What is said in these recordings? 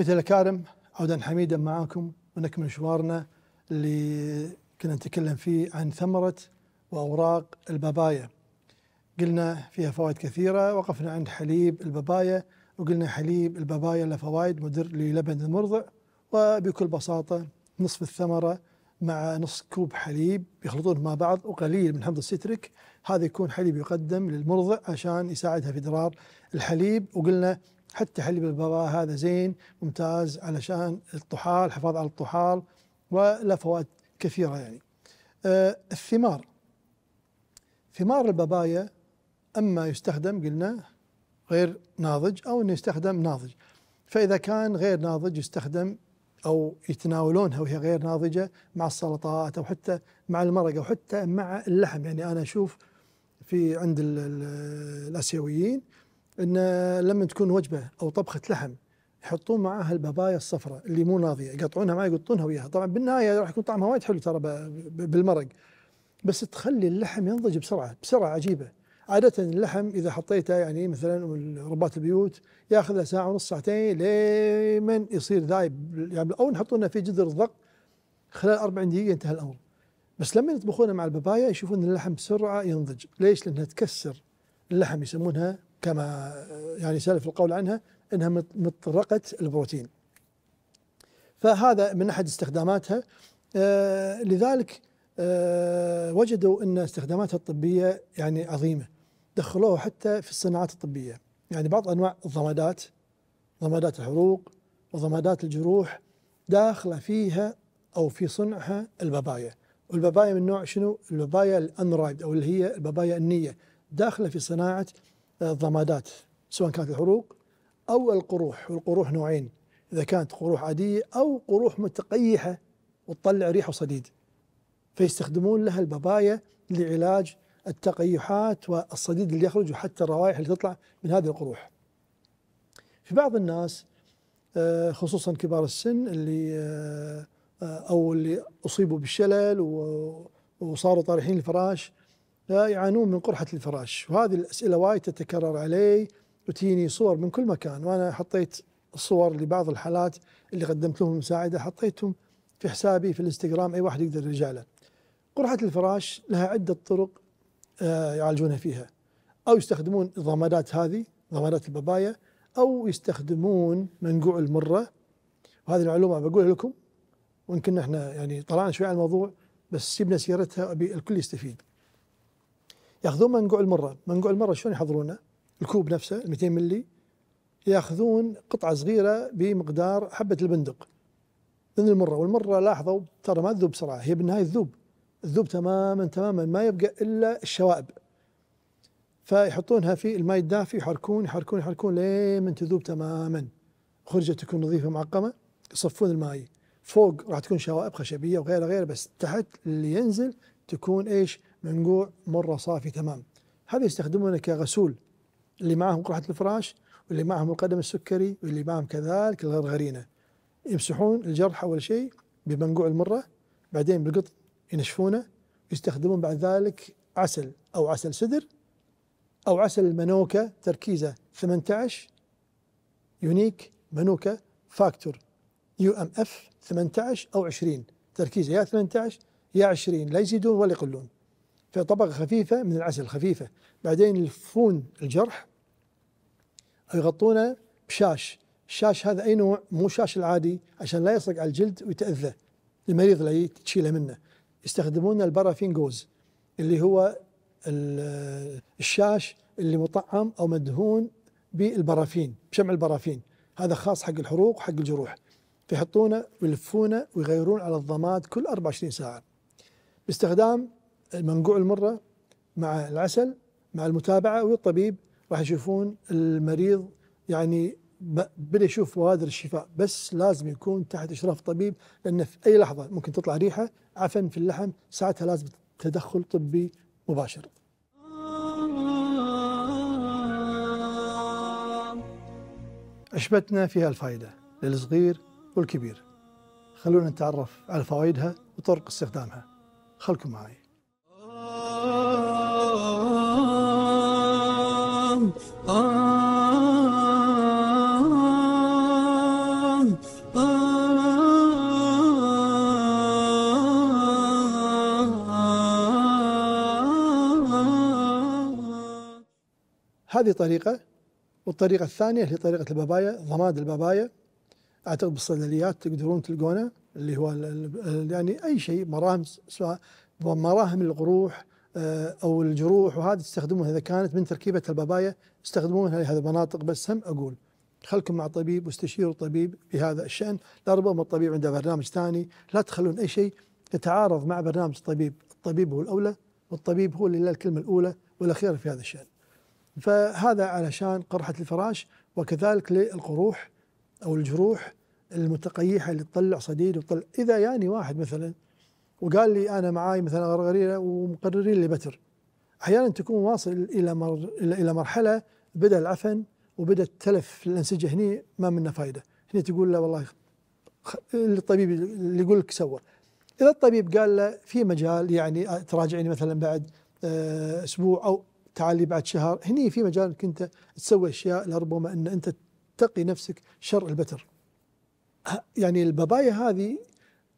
أحبتي الأكارم عودا حميدا معاكم ونكمل مشوارنا اللي كنا نتكلم فيه عن ثمرة وأوراق البابايا. قلنا فيها فوائد كثيرة وقفنا عند حليب البابايا وقلنا حليب البابايا له فوائد مدر للبن المرضع وبكل بساطة نصف الثمرة مع نص كوب حليب يخلطون مع بعض وقليل من حمض الستريك هذا يكون حليب يقدم للمرضع عشان يساعدها في إدرار الحليب. وقلنا حتى حليب البابا هذا زين ممتاز علشان الطحال حفاظ على الطحال وله فوائد كثيرة يعني. آه الثمار. ثمار البابايا أما يستخدم قلنا غير ناضج أو أنه يستخدم ناضج. فإذا كان غير ناضج يستخدم أو يتناولونها وهي غير ناضجة مع السلطات أو حتى مع المرق أو حتى مع اللحم. يعني أنا أشوف في عند الآسيويين أن لما تكون وجبة أو طبخة لحم يحطون معاها البابايا الصفراء اللي مو ناضية يقطعونها معها يقطونها وياها. طبعا بالنهاية راح يكون طعمها وايد حلو ترى بالمرق. بس تخلي اللحم ينضج بسرعة بسرعة عجيبة. عادة اللحم إذا حطيته يعني مثلا ربات البيوت ياخذ له ساعة ونص ساعتين لمن يصير ذايب. يعني أو نحطونه في جدر الضغط خلال 40 دقيقة انتهى الأمر. بس لما يطبخونه مع البابايا يشوفون اللحم بسرعة ينضج. ليش؟ لأنها تكسر اللحم يسمونها كما يعني سلف القول عنها إنها مطرقة البروتين. فهذا من أحد استخداماتها آه لذلك آه وجدوا إن استخداماتها الطبية يعني عظيمة. دخلوها حتى في الصناعات الطبية، يعني بعض أنواع الضمادات ضمادات الحروق وضمادات الجروح داخلة فيها أو في صنعها البابايا. والبابايا من نوع شنو؟ البابايا الأنرايد أو اللي هي البابايا النية داخلة في صناعة الضمادات سواء كانت الحروق أو القروح. والقروح نوعين إذا كانت قروح عادية أو قروح متقيحة وتطلع ريح وصديد فيستخدمون لها البابايا لعلاج التقيحات والصديد اللي يخرج وحتى الروائح اللي تطلع من هذه القروح. في بعض الناس خصوصا كبار السن اللي أو اللي أصيبوا بالشلل وصاروا طارحين الفراش يعانون من قرحة الفراش. وهذه الأسئلة وايد تتكرر علي وتجيني صور من كل مكان. وأنا حطيت صور لبعض الحالات اللي قدمت لهم مساعدة حطيتهم في حسابي في الإنستغرام أي واحد يقدر يرجع له. قرحة الفراش لها عدة طرق يعالجونها فيها. أو يستخدمون الضمادات هذه ضمادات البابايا أو يستخدمون منقوع المرة. وهذه المعلومة بقولها لكم وإن كنا إحنا يعني طلعنا شوي على الموضوع بس سيبنا سيرتها أبي الكل يستفيد. ياخذون منقوع المرة، منقوع المرة شلون يحضرونه؟ الكوب نفسه 200 ملي ياخذون قطعة صغيرة بمقدار حبة البندق من المرة. والمرة لاحظوا ترى ما تذوب بسرعة هي بالنهاية تذوب. تذوب تماما تماما ما يبقى إلا الشوائب. فيحطونها في الماء الدافي يحركون يحركون يحركون لين تذوب تماما. خرجت تكون نظيفة معقمة يصفون الماء. فوق راح تكون شوائب خشبية وغيرها غيره بس تحت اللي ينزل تكون إيش؟ منقوع مرة صافي تمام. هذا يستخدمونه كغسول اللي معهم قرحة الفراش واللي معهم القدم السكري واللي معهم كذلك الغرغرينة يمسحون الجرح أول شيء بمنقوع المرة بعدين بالقطن ينشفونه يستخدمون بعد ذلك عسل أو عسل سدر أو عسل المنوكة تركيزه 18 Unique Manuka Factor UMF 18 أو 20 تركيزه يا 18 يا 20 لا يزيدون ولا يقلون. في طبقة خفيفة من العسل خفيفة. بعدين يلفون الجرح أو يغطونه بشاش. الشاش هذا أي نوع؟ مو شاش العادي عشان لا يصق على الجلد ويتأذى. المريض اللي تشيله منه. يستخدمون البارافين جوز اللي هو الشاش اللي مطعم أو مدهون بالبرافين بشمع البرافين هذا خاص حق الحروق وحق الجروح. فيحطونه ويلفونه ويغيرون على الضماد كل 24 ساعة. باستخدام منقوع المرة مع العسل مع المتابعة والطبيب راح يشوفون المريض يعني بدا يشوف بوادر الشفاء بس لازم يكون تحت إشراف طبيب لأنه في أي لحظة ممكن تطلع ريحة عفن في اللحم ساعتها لازم تدخل طبي مباشر. عشبتنا فيها الفائده للصغير والكبير. خلونا نتعرف على فوائدها وطرق استخدامها. خلكم معي. هذه طريقة والطريقة الثانية هي طريقة البابايا ضماد البابايا. أعتقد بالصيدليات تقدرون تلقونه اللي هو يعني أي شيء مراهم سواء مراهم القروح آه، أو الجروح وهذه تستخدمونها. إذا كانت من تركيبة البابايا تستخدمونها لهذه المناطق. بس هم أقول خلكم مع طبيب واستشيروا الطبيب بهذا الشأن. لا ربما الطبيب عنده برنامج ثاني. لا تخلون أي شيء يتعارض مع برنامج الطبيب الطبيب هو الأولى والطبيب هو اللي له الكلمة الأولى والأخيرة في هذا الشأن. فهذا علشان قرحة الفراش وكذلك للقروح أو الجروح المتقيحة اللي تطلع صديد وتطلع. إذا يعني واحد مثلا وقال لي أنا معاي مثلا غرغرينة ومقررين لي بتر. أحيانا تكون واصل إلى مر إلى مرحلة بدأ العفن وبدأ التلف في الأنسجة هني ما منه فايدة. هني تقول له والله الطبيب اللي يقول لك سوى. إذا الطبيب قال له في مجال يعني تراجعني مثلا بعد آه، أسبوع أو تعالي بعد شهر هني في مجال إنك أنت تسوي أشياء لربما إن أنت تقي نفسك شر البتر. يعني البابايا هذه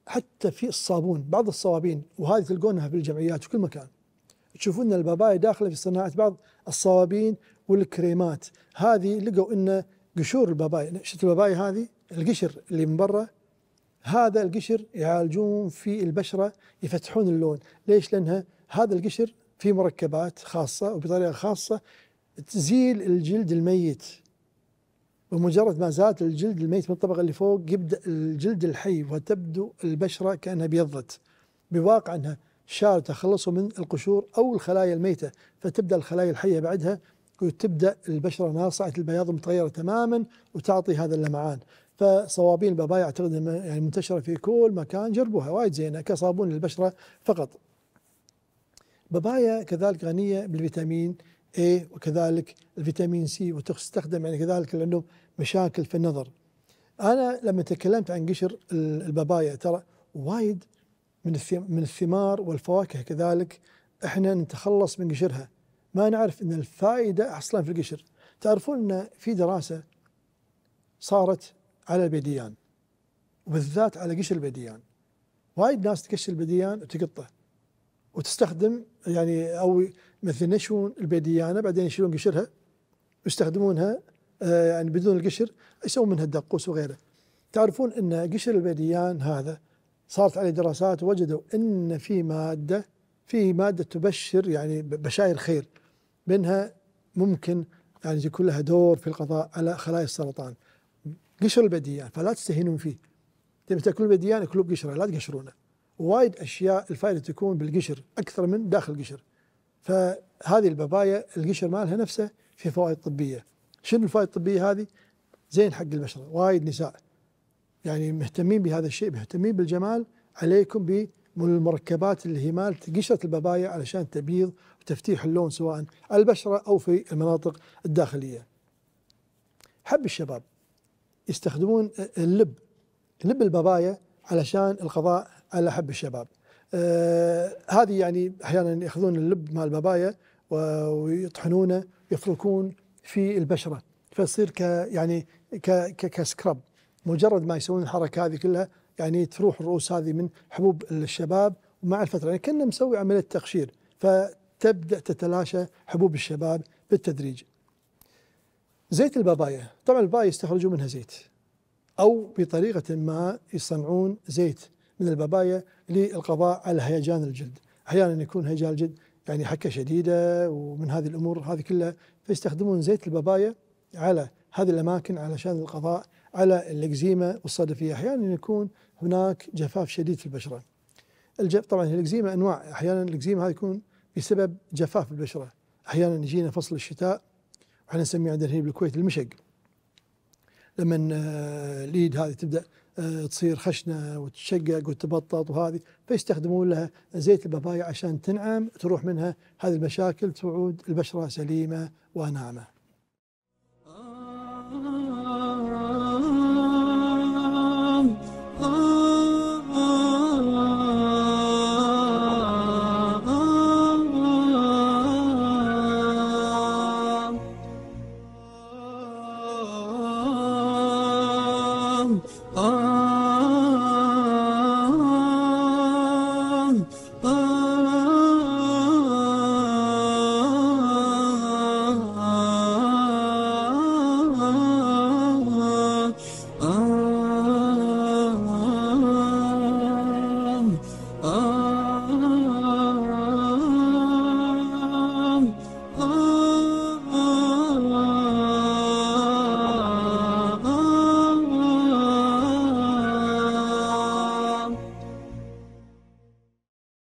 حتى في الصابون بعض الصوابين وهذه تلقونها في الجمعيات في كل مكان. تشوفون البابايا داخلة في صناعة بعض الصوابين والكريمات. هذه لقوا إن قشور البابايا. شفت البابايا هذه؟ القشر اللي من برا. هذا القشر يعالجون في البشرة يفتحون اللون. ليش؟ لانها هذا القشر في مركبات خاصة وبطريقة خاصة تزيل الجلد الميت. ومجرد ما زالت الجلد الميت من الطبقة اللي فوق يبدأ الجلد الحي وتبدو البشرة كأنها بيضت بواقع أنها شال تخلصوا من القشور أو الخلايا الميتة. فتبدأ الخلايا الحية بعدها وتبدأ البشرة ناصعة البياض متغيرة تماما وتعطي هذا اللمعان. فصوابين البابايا أعتقد يعني منتشرة في كل مكان جربوها وايد زينة كصابون للبشرة فقط. بابايا كذلك غنية بالفيتامين A وكذلك الفيتامين سي وتستخدم يعني كذلك لأنه مشاكل في النظر. أنا لما تكلمت عن قشر البابايا ترى وايد من من الثمار والفواكه كذلك إحنا نتخلص من قشرها. ما نعرف إن الفائدة أصلا في القشر. تعرفون إن في دراسة صارت على البيديان وبالذات على قشر البيديان وايد ناس تقشر البيديان وتقطه وتستخدم يعني أو مثل يشوون البيديانه بعدين يشيلون قشرها ويستخدمونها آه، يعني بدون القشر يسوون منها الدقوس وغيره. تعرفون إن قشر البيديان هذا صارت عليه دراسات وجدوا إن في مادة في مادة تبشر يعني بشاير خير منها ممكن يعني يكون لها دور في القضاء على خلايا السرطان. قشر البيديان فلا تستهينون فيه. تبي تأكلون البيديان اكلوا بقشره لا تقشرونه. وايد أشياء الفائدة تكون بالقشر أكثر من داخل القشر فهذه البابايا القشر مالها نفسه في فوائد طبية. شنو الفوائد الطبية هذه؟ زين حق البشره وايد نساء. يعني مهتمين بهذا الشيء مهتمين بالجمال عليكم بالمركبات اللي هي مالت قشرة البابايا علشان تبيض وتفتيح اللون سواء على البشرة أو في المناطق الداخلية. حب الشباب يستخدمون اللب لب البابايا علشان القضاء على حب الشباب. آه هذه يعني أحيانا يأخذون اللب مال البابايا ويطحنونه يفركون في البشرة. فيصير ك يعني ك كسكرب مجرد ما يسوون الحركة هذه كلها يعني تروح الرؤوس هذه من حبوب الشباب ومع الفترة. يعني كنا مسوي عملية تقشير. فتبدأ تتلاشى حبوب الشباب بالتدريج. زيت البابايا. طبعا البابايا يستخرجون منها زيت. أو بطريقة ما يصنعون زيت. من البابايا للقضاء على هيجان الجلد. أحيانا يكون هيجان الجلد يعني حكة شديدة ومن هذه الأمور هذه كلها فيستخدمون زيت البابايا على هذه الأماكن علشان القضاء على الإكزيما والصدفيه أحيانا يكون هناك جفاف شديد في البشرة. الجف طبعا الإكزيما أنواع أحيانا الإكزيما هذا يكون بسبب جفاف البشرة. أحيانا يجينا فصل الشتاء وإحنا نسميه عندنا هنا بالكويت المشق. لما اليد هذه تبدأ آه، تصير خشنة وتشقق وتبطط وهذه فيستخدمون لها زيت البابايا عشان تنعم تروح منها هذه المشاكل تعود البشرة سليمة وناعمة.